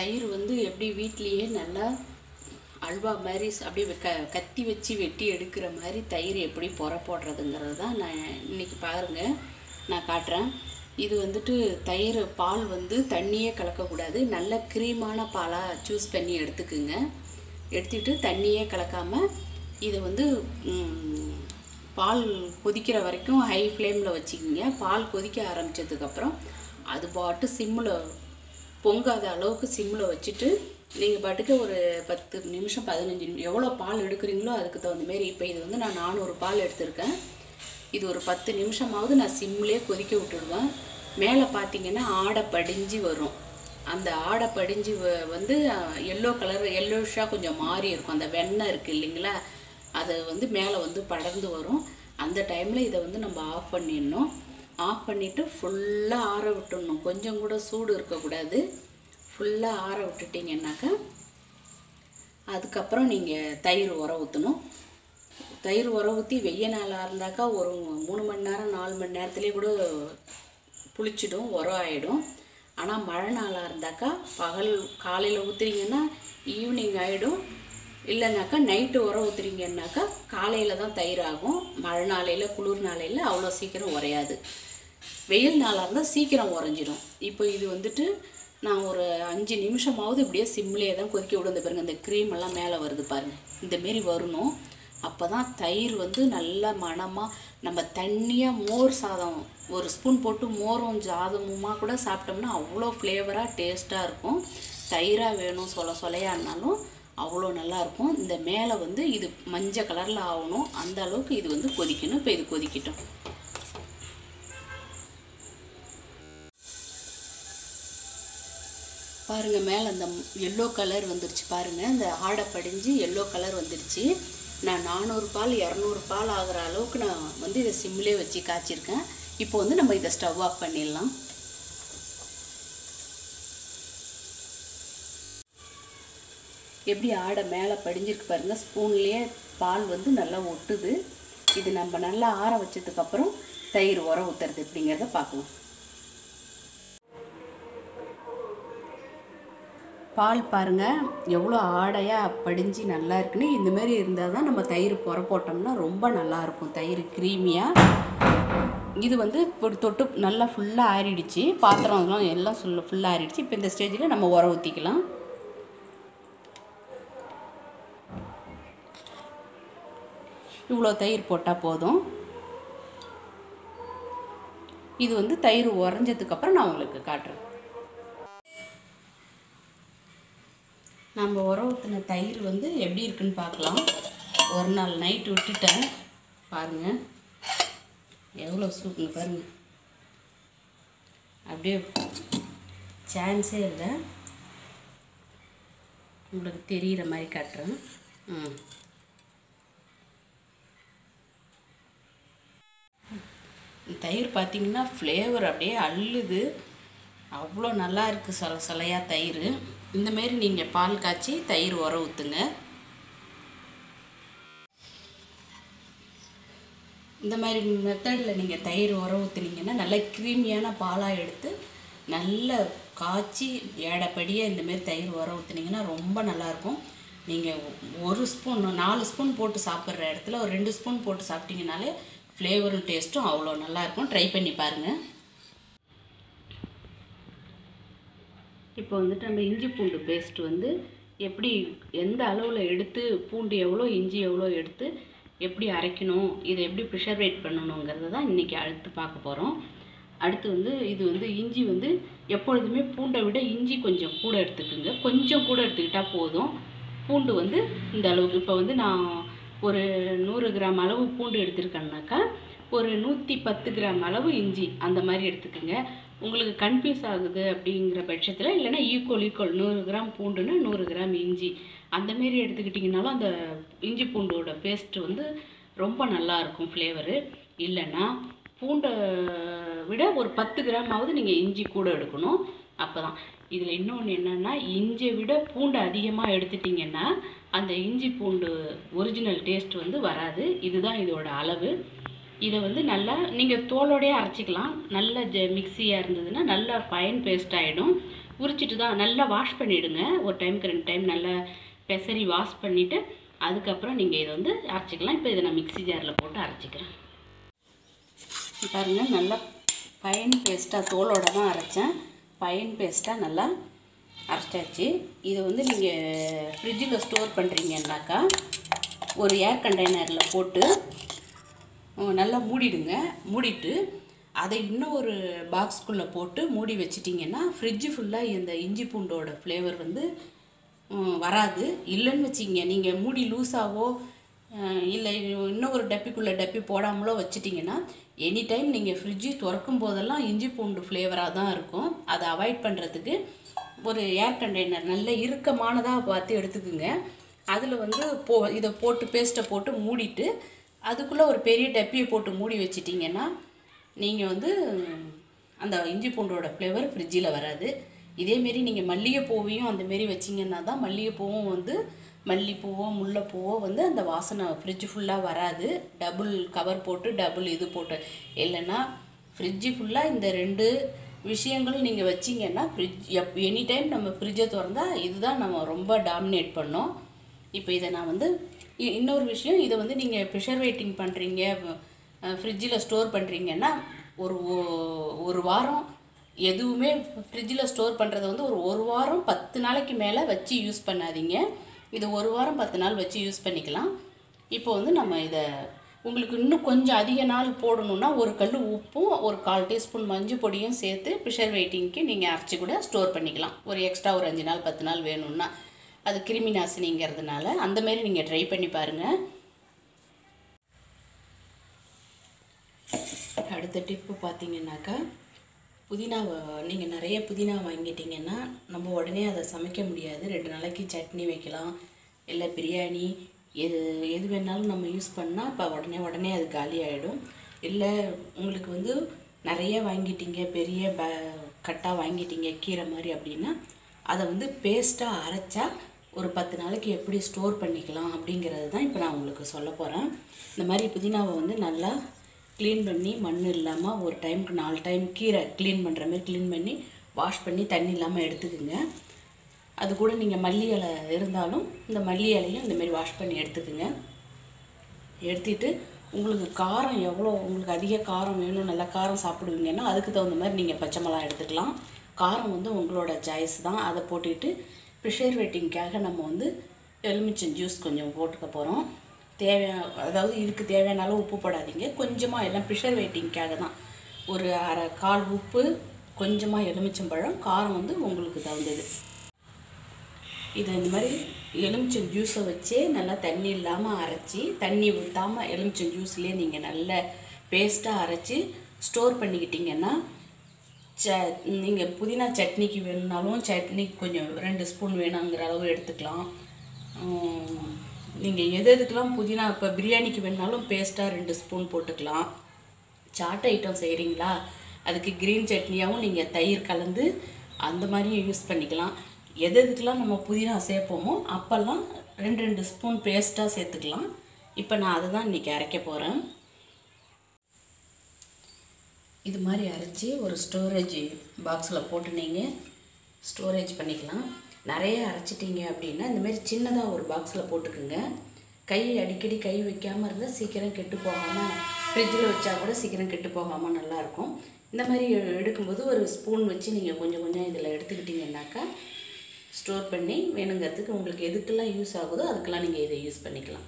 தயிர் வந்து எப்படி வீட்லேயே நல்லா அல்வா மாதிரி அப்படியே க கத்தி வச்சு வெட்டி எடுக்கிற மாதிரி தயிர் எப்படி புற போடுறதுங்கிறது தான் நான் இன்னைக்கு பாருங்க நான் காட்டுறேன். இது வந்துட்டு தயிர் பால் வந்து தண்ணியே கலக்கக்கூடாது. நல்ல க்ரீமான பாலாக சூஸ் பண்ணி எடுத்துக்குங்க. எடுத்துக்கிட்டு தண்ணியே கலக்காமல் இதை வந்து பால் கொதிக்கிற வரைக்கும் ஹை ஃப்ளேமில் வச்சுக்கிங்க. பால் கொதிக்க ஆரம்பித்ததுக்கப்புறம் அது பாட்டு சிம்மில் பொங்காத அளவுக்கு சிம்மில் வச்சுட்டு நீங்கள் பாட்டுக்கு ஒரு பத்து நிமிஷம் பதினஞ்சு நிமிஷம் எவ்வளோ பால் எடுக்கிறீங்களோ அதுக்கு தகுந்த மாரி இப்போ இது வந்து நான் நானூறு பால் எடுத்திருக்கேன். இது ஒரு பத்து நிமிஷமாவது நான் சிம்லேயே கொதிக்க விட்டுடுவேன் மேலே பார்த்தீங்கன்னா ஆடை படிஞ்சு வரும். அந்த ஆடை படிஞ்சு வ- வந்து எல்லோ கலர் எல்லோஷாக கொஞ்சம் மாறி இருக்கும். அந்த வெண்ணெய் இருக்குது இல்லைங்களா? அது வந்து மேலே வந்து படர்ந்து வரும். அந்த டைமில் இதை வந்து நம்ம ஆஃப் பண்ணிடணும். ஆஃப் பண்ணிவிட்டு ஃபுல்லாக ஆற விட்டுடணும். கொஞ்சம் கூட சூடு இருக்கக்கூடாது. ஃபுல்லாக ஆற விட்டுட்டிங்கன்னாக்கா அதுக்கப்புறம் நீங்கள் தயிர் உர ஊற்றணும் தயிர் உர ஊற்றி வெய்ய நாளாக இருந்தாக்கா ஒரு மூணு மணி நேரம் நாலு மணி நேரத்துலேயே கூட புளிச்சிடும் உரம் ஆகிடும் ஆனால் மழை நாளாக இருந்தாக்கா பகல் காலையில் ஊற்றுறீங்கன்னா ஈவினிங் ஆகிடும் இல்லைனாக்கா நைட்டு உரம் ஊற்றுறீங்கன்னாக்கா காலையில் தான் தயிர் ஆகும். மழை நாளையில் குளிர் நாளையில் அவ்வளோ சீக்கிரம் உரையாது வெயில் நாளாக இருந்தால் சீக்கிரம் உறைஞ்சிடும் இப்போ இது வந்துட்டு நான் ஒரு அஞ்சு நிமிஷமாவது இப்படியே சிம்லேயே தான் கொதிக்க விடுந்த பாருங்க. இந்த க்ரீம் எல்லாம் மேலே வருது பாருங்கள் இந்த மாரி வரணும். அப்போ தான் தயிர் வந்து நல்ல மணமாக நம்ம தண்ணியாக மோர் சாதம் ஒரு ஸ்பூன் போட்டு மோரும் சாதமுமா கூட சாப்பிட்டோம்னா அவ்வளோ ஃப்ளேவராக டேஸ்ட்டாக இருக்கும். தயிராக வேணும் சொல சொலையானாலும் அவ்வளோ நல்லாயிருக்கும். இந்த மேலே வந்து இது மஞ்சள் கலரில் ஆகணும். அந்த அளவுக்கு இது வந்து கொதிக்கணும். இப்போ இது கொதிக்கட்டும். பாருங்கள் மேலே அந்த எல்லோ கலர் வந்துருச்சு. பாருங்கள் இந்த ஆடை படிஞ்சு எல்லோ கலர் வந்துருச்சு. நான் நானூறு பால் இரநூறு பால் ஆகிற அளவுக்கு நான் வந்து இதை சிம்லேயே வச்சு காய்ச்சிருக்கேன். இப்போ வந்து நம்ம இதை ஸ்டவ் ஆஃப் பண்ணிடலாம். எப்படி ஆடை மேலே படிஞ்சிருக்கு பாருங்கள் ஸ்பூன்லேயே பால் வந்து நல்லா ஒட்டுது. இது நம்ம நல்லா ஆற வச்சதுக்கப்புறம் தயிர் உரம் ஊற்றுறது எப்படிங்கிறத பார்க்கலாம். பால் பாருங்க எவ்வளோ ஆடையாக படிஞ்சு நல்லா இருக்குன்னு. இந்தமாரி இருந்தால் தான் நம்ம தயிர் புற போட்டோம்னா ரொம்ப நல்லா இருக்கும். தயிர் க்ரீமியாக இது வந்து இப்படி தொட்டு நல்லா ஃபுல்லாக ஆறிடுச்சு. பாத்திரம்லாம் எல்லாம் சொல்ல ஃபுல்லாக ஆறிடுச்சு. இப்போ இந்த ஸ்டேஜில் நம்ம உரம் ஊற்றிக்கலாம் இவ்வளோ தயிர் போட்டால் போதும். இது வந்து தயிர் உறைஞ்சதுக்கப்புறம் நான் உங்களுக்கு காட்டுறேன். நம்ம உறவுத்தின தயிர் வந்து எப்படி இருக்குன்னு பார்க்கலாம். ஒரு நாள் நைட்டு விட்டுட்டேன். பாருங்கள் எவ்வளோ சூப்புங்க பாருங்கள் அப்படியே சான்ஸே இல்லை. உங்களுக்கு தெரிகிற மாதிரி காட்டுறேன். ம். தயிர் பார்த்தீங்கன்னா ஃப்ளேவர் அப்படியே அள்ளுது. அவ்வளோ நல்லா இருக்குது சொல சொலையாக தயிர். இந்தமாரி நீங்கள் பால் காய்ச்சி தயிர் உர ஊற்றுங்க இந்த மாதிரி மெத்தடில் நீங்கள் தயிர் உர ஊற்றுனீங்கன்னா நல்ல க்ரீமியான பாலாக எடுத்து நல்ல காய்ச்சி ஏடப்படியாக இந்தமாரி தயிர் உர ஊற்றுனீங்கன்னா ரொம்ப நல்லாயிருக்கும் நீங்கள் ஒரு ஸ்பூன் நாலு ஸ்பூன் போட்டு சாப்பிட்ற இடத்துல ஒரு ரெண்டு ஸ்பூன் போட்டு சாப்பிட்டீங்கனாலே ஃப்ளேவரும் டேஸ்ட்டும் அவ்வளோ நல்லாயிருக்கும். ட்ரை பண்ணி பாருங்கள் இப்போ வந்துட்டு நம்ம இஞ்சி பூண்டு பேஸ்ட் வந்து எப்படி எந்த அளவில் எடுத்து பூண்டு எவ்வளோ இஞ்சி எவ்வளோ எடுத்து எப்படி அரைக்கணும் இதை எப்படி ப்ரிஷர்வேட் பண்ணணுங்கிறத தான் இன்றைக்கி அடுத்து பார்க்க போகிறோம் அடுத்து வந்து இது வந்து இஞ்சி வந்து எப்பொழுதுமே பூண்டை விட இஞ்சி கொஞ்சம் கூட எடுத்துக்கோங்க. கொஞ்சம் கூட எடுத்துக்கிட்டால் போதும். பூண்டு வந்து இந்த அளவுக்கு. இப்போ வந்து நான் ஒரு நூறு கிராம் அளவு பூண்டு எடுத்திருக்கேன்னாக்கா ஒரு நூற்றி பத்து கிராம் அளவு இஞ்சி அந்த மாதிரி எடுத்துக்கோங்க. உங்களுக்கு கன்ஃபியூஸ் ஆகுது அப்படிங்கிற பட்சத்தில் இல்லைன்னா ஈக்குவல் ஈக்குவல் நூறு கிராம் பூண்டுன்னா நூறு கிராம் இஞ்சி. அந்த மாரி எடுத்துக்கிட்டிங்கனாலும் அந்த இஞ்சி பூண்டோட பேஸ்ட்டு வந்து ரொம்ப நல்லா இருக்கும் ஃப்ளேவரு இல்லைன்னா பூண்டை விட ஒரு பத்து கிராமாவது நீங்கள் இஞ்சி கூட எடுக்கணும். அப்போ தான் இதில் இன்னொன்று என்னென்னா இஞ்சியை விட பூண்டை அதிகமாக எடுத்துட்டிங்கன்னா அந்த இஞ்சி பூண்டு ஒரிஜினல் டேஸ்ட் வந்து வராது. இதுதான் இதோட அளவு. இதை வந்து நல்லா நீங்கள் தோலோடையே அரைச்சிக்கலாம். நல்ல ஜ மிக்சியாக இருந்ததுன்னா நல்லா ஃபைன் பேஸ்ட் ஆகிடும் உரிச்சிட்டு தான் நல்லா வாஷ் பண்ணிவிடுங்க ஒரு டைமுக்கு ரெண்டு டைம் நல்லா பெசரி வாஷ் பண்ணிவிட்டு அதுக்கப்புறம் நீங்கள் இதை வந்து அரைச்சிக்கலாம். இப்போ இதை நான் மிக்ஸி ஜாரில் போட்டு அரைச்சிக்கிறேன். பாருங்கள் நல்லா ஃபைன் பேஸ்ட்டாக தோலோட தான் அரைச்சேன். ஃபைன் பேஸ்ட்டாக நல்லா அரைச்சாச்சு. இதை வந்து நீங்கள் ஃப்ரிட்ஜில் ஸ்டோர் பண்ணுறீங்கன்னாக்கா ஒரு ஏர் கண்டெய்னரில் போட்டு நல்லா மூடிடுங்க. மூடிட்டு அதை இன்னும் ஒரு பாக்ஸ்குள்ளே போட்டு மூடி வச்சிட்டிங்கன்னா ஃப்ரிட்ஜு ஃபுல்லாக இந்த இஞ்சி பூண்டோட ஃப்ளேவர் வந்து வராது. இல்லைன்னு வச்சிங்க நீங்கள் மூடி லூஸாவோ இல்லை இன்னும் ஒரு டப்பிக்குள்ளே டப்பி போடாமலோ வச்சிட்டிங்கன்னா எனி டைம் நீங்கள் ஃப்ரிட்ஜு திறக்கும் போதெல்லாம் இஞ்சி பூண்டு ஃப்ளேவராக தான் இருக்கும். அதை அவாய்ட் பண்ணுறதுக்கு ஒரு ஏர் கண்டெய்னர் நல்ல இறுக்கமானதாக பார்த்து எடுத்துக்குங்க. அதில் வந்து போ இதை போட்டு பேஸ்ட்டை போட்டு மூடிட்டு அதுக்குள்ளே ஒரு பெரிய டப்பியை போட்டு மூடி வச்சிட்டிங்கன்னா நீங்கள் வந்து அந்த இஞ்சி பூண்டோட ஃப்ளேவர் ஃப்ரிட்ஜில் வராது. இதேமாரி நீங்கள் மல்லிகைப்பூவையும் அந்தமாரி வச்சிங்கன்னா தான் மல்லிகைப்பூவும் வந்து மல்லிப்பூவோ முல்லைப்பூவோ வந்து அந்த வாசனை ஃப்ரிட்ஜ் ஃபுல்லாக வராது. டபுள் கவர் போட்டு டபுள் இது போட்டு. இல்லைன்னா ஃப்ரிட்ஜு ஃபுல்லாக இந்த ரெண்டு விஷயங்களும் நீங்கள் வச்சிங்கன்னா ஃப்ரிட்ஜ் எப் எனி டைம் நம்ம ஃப்ரிட்ஜை திறந்தால் இதுதான் நம்ம ரொம்ப டாமினேட் பண்ணோம். இப்போ இதை நான் வந்து இ- இன்னொரு விஷயம் இதை வந்து நீங்கள் ப்ரிஷர் வெயிட்டிங் பண்ணுறீங்க ஃப்ரிட்ஜில் ஸ்டோர் பண்ணுறீங்கன்னா ஒரு ஒரு வாரம் எதுவுமே ஃப்ரிட்ஜில் ஸ்டோர் பண்ணுறத வந்து ஒரு ஒரு வாரம் பத்து நாளைக்கு மேலே வச்சு யூஸ் பண்ணாதீங்க. இது ஒரு வாரம் பத்து நாள் வச்சு யூஸ் பண்ணிக்கலாம். இப்போ வந்து நம்ம இதை உங்களுக்கு இன்னும் கொஞ்சம் அதிக நாள் போடணுன்னா ஒரு கல் உப்பும் ஒரு கால் டீஸ்பூன் மஞ்சள் பொடியும் சேர்த்து ப்ரிஷர் வெயிட்டிங்க்கு நீங்கள் அரைச்சி கூட ஸ்டோர் பண்ணிக்கலாம். ஒரு எக்ஸ்ட்ரா ஒரு அஞ்சு நாள் பத்து நாள் வேணும்னா. அது கிருமி நாசினிங்கிறதுனால அந்தமாரி நீங்கள் ட்ரை பண்ணி பாருங்கள் அடுத்த டிப்பு பார்த்தீங்கன்னாக்கா புதினாவை நீங்கள் நிறைய புதினா வாங்கிட்டீங்கன்னா நம்ம உடனே அதை சமைக்க முடியாது. ரெண்டு நாளைக்கு சட்னி வைக்கலாம் இல்லை பிரியாணி எது எது வேணாலும் நம்ம யூஸ் பண்ணால் இப்போ உடனே உடனே அது காலி ஆகிடும் இல்லை உங்களுக்கு வந்து நிறைய வாங்கிட்டீங்க பெரிய ப கட்டாக வாங்கிட்டீங்க கீரை மாதிரி அப்படின்னா அதை வந்து பேஸ்ட்டாக அரைச்சா ஒரு பத்து நாளைக்கு எப்படி ஸ்டோர் பண்ணிக்கலாம் அப்படிங்கிறது தான் இப்போ நான் உங்களுக்கு சொல்ல போகிறேன் இந்த மாதிரி புதினாவை வந்து நல்லா க்ளீன் பண்ணி மண் இல்லாமல் ஒரு டைமுக்கு நாலு டைம் கீரை க்ளீன் பண்ணுற மாதிரி க்ளீன் பண்ணி வாஷ் பண்ணி தண்ணி இல்லாமல் எடுத்துக்குங்க. அது கூட நீங்கள் மல்லி இலை இருந்தாலும் இந்த மல்லி இலையும் இந்தமாரி வாஷ் பண்ணி எடுத்துக்கோங்க. எடுத்துட்டு உங்களுக்கு காரம் எவ்வளோ உங்களுக்கு அதிக காரம் வேணும் நல்லா காரம் சாப்பிடுவீங்கன்னா அதுக்கு தகுந்த மாதிரி நீங்கள் பச்சை மிளகா எடுத்துக்கலாம். காரம் வந்து உங்களோட சாய்ஸ் தான். அதை போட்டுட்டு ப்ரிஷர்வேட்டிங்க்காக நம்ம வந்து எலுமிச்சம் ஜூஸ் கொஞ்சம் போட்டுக்க போகிறோம் தேவையான அதாவது இதுக்கு தேவையான அளவு உப்பு போடாதீங்க. கொஞ்சமாக எல்லாம் ப்ரிஷர்வேட்டிங்க்காக தான். ஒரு அரை கால் உப்பு கொஞ்சமாக எலுமிச்சம்பழம் காரம் வந்து உங்களுக்கு தகுந்தது. இதை இந்த மாதிரி எலுமிச்சம் ஜூஸை வச்சே நல்லா தண்ணி இல்லாமல் அரைச்சி தண்ணி ஊற்றாமல் எலுமிச்சம் ஜூஸ்லேயே நீங்கள் நல்ல பேஸ்ட்டாக அரைச்சி ஸ்டோர் பண்ணிக்கிட்டிங்கன்னா ச நீங்கள் புதினா சட்னிக்கு வேணும்னாலும் சட்னிக்கு கொஞ்சம் ரெண்டு ஸ்பூன் வேணுங்கிற அளவு எடுத்துக்கலாம். நீங்கள் எது எதுக்கெலாம் புதினா இப்போ பிரியாணிக்கு வேணுனாலும் பேஸ்ட்டாக ரெண்டு ஸ்பூன் போட்டுக்கலாம். சாட் ஐட்டம் செய்கிறீங்களா அதுக்கு க்ரீன் சட்னியாகவும் நீங்கள் தயிர் கலந்து அந்த மாதிரியும் யூஸ் பண்ணிக்கலாம். எது எதுக்கெல்லாம் நம்ம புதினா சேர்ப்போமோ அப்போல்லாம் ரெண்டு ரெண்டு ஸ்பூன் பேஸ்ட்டாக சேர்த்துக்கலாம். இப்போ நான் அதை தான் இன்றைக்கி அரைக்க போகிறேன் இது மாதிரி அரைச்சி ஒரு ஸ்டோரேஜ் பாக்ஸில் போட்டு நீங்கள் ஸ்டோரேஜ் பண்ணிக்கலாம். நிறைய அரைச்சிட்டிங்க அப்படின்னா இந்தமாரி சின்னதாக ஒரு பாக்ஸில் போட்டுக்குங்க. கை அடிக்கடி கை வைக்காமல் இருந்தால் சீக்கிரம் கெட்டு போகாமல் ஃப்ரிட்ஜில் வச்சா கூட சீக்கிரம் கெட்டு போகாமல் நல்லாயிருக்கும் இந்த மாதிரி எடுக்கும்போது ஒரு ஸ்பூன் வச்சு நீங்கள் கொஞ்சம் கொஞ்சம் இதில் எடுத்துக்கிட்டிங்கன்னாக்கா ஸ்டோர் பண்ணி வேணுங்கிறதுக்கு உங்களுக்கு எதுக்கெல்லாம் யூஸ் ஆகுதோ அதுக்கெல்லாம் நீங்கள் இதை யூஸ் பண்ணிக்கலாம்.